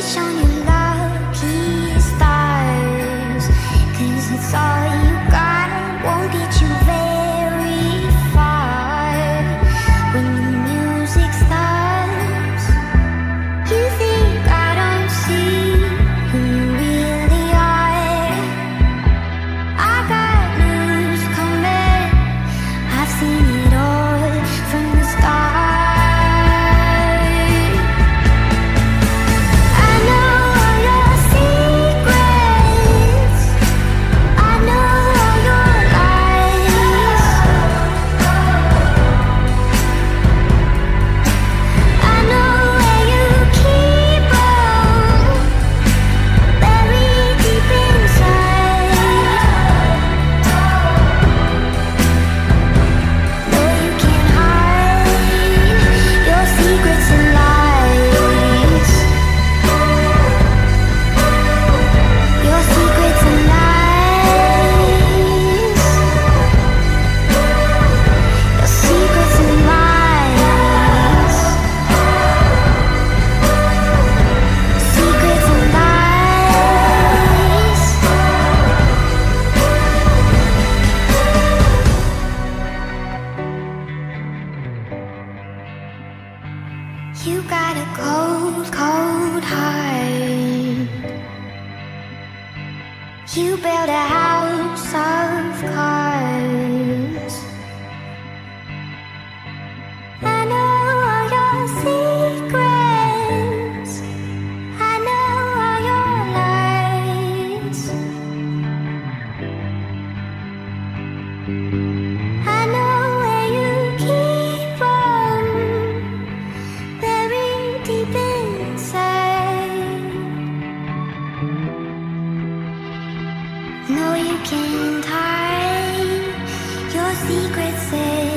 shining like stars Cause it's all You got a cold, cold heart. You built a house of cards. Can't hide your secret says.